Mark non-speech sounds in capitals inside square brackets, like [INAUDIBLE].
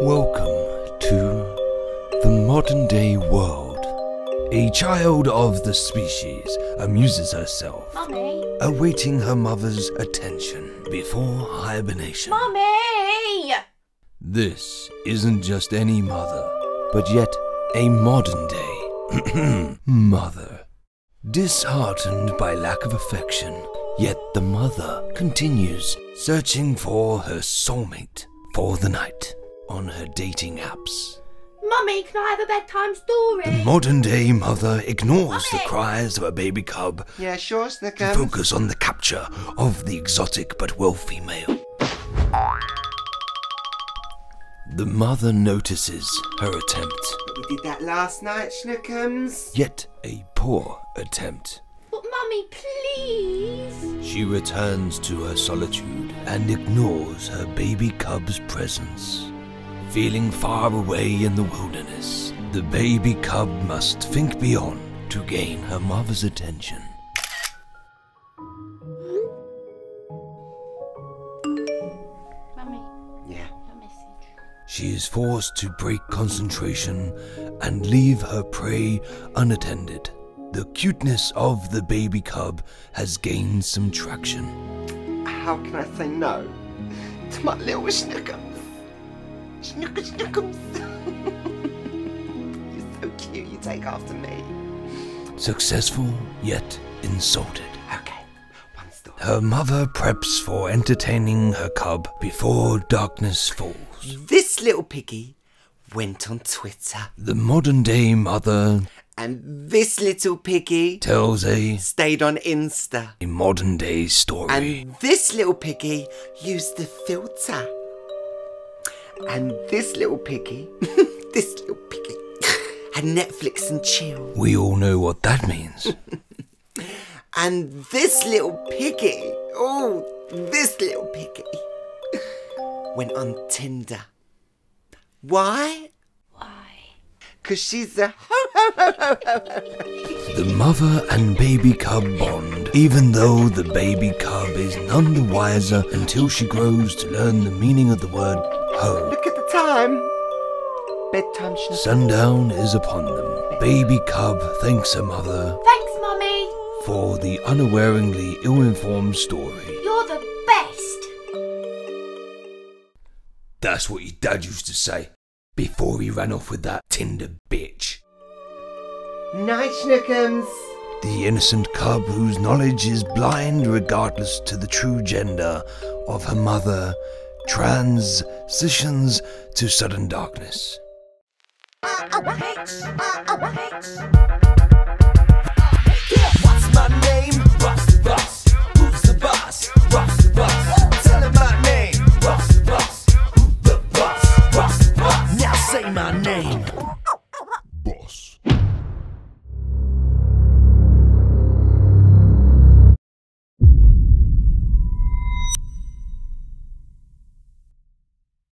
Welcome to the modern day world. A child of the species amuses herself, Mummy! awaiting her mother's attention before hibernation. Mummy! This isn't just any mother, but yet a modern day [CLEARS THROAT] mother. Disheartened by lack of affection, yet the mother continues searching for her soulmate for the night on her dating apps. Mummy, can I have a bedtime story? The modern day mother ignores the cries of a baby cub Yeah, sure, to Snickums. focus on the capture of the exotic but wealthy male. The mother notices her attempt, We did that last night, Snickums. yet a poor attempt. But Mummy, please! She returns to her solitude and ignores her baby cub's presence. Feeling far away in the wilderness, the baby cub must think beyond to gain her mother's attention. Mummy, Yeah. She is forced to break concentration and leave her prey unattended. The cuteness of the baby cub has gained some traction. How can I say no to my little Snickums? Snickers, Snickums. You're so cute. You take after me. Successful yet insulted. Okay, one story. Her mother preps for entertaining her cub before darkness falls. This little piggy went on Twitter, The modern day mother and this little piggy tells a, stayed on Insta. a modern day story. And this little piggy used the filter. And this little piggy, [LAUGHS] this little piggy, had Netflix and chill. we all know what that means. [LAUGHS] And this little piggy, oh, this little piggy, went on Tinder. Why? Why? Because she's a ho ho ho ho ho. The mother and baby cub bond, even though the baby cub is none the wiser until she grows to learn the meaning of the word home. Look at the time. Bedtime Snickers. Sundown is upon them. Baby cub thanks her mother Thanks, Mummy! for the unawaringly ill informed story. You're the best! That's what your dad used to say before he ran off with that Tinder bitch. Night, Schnickums. The innocent cub whose knowledge is blind regardless to the true gender of her mother transitions to sudden darkness. What's my name?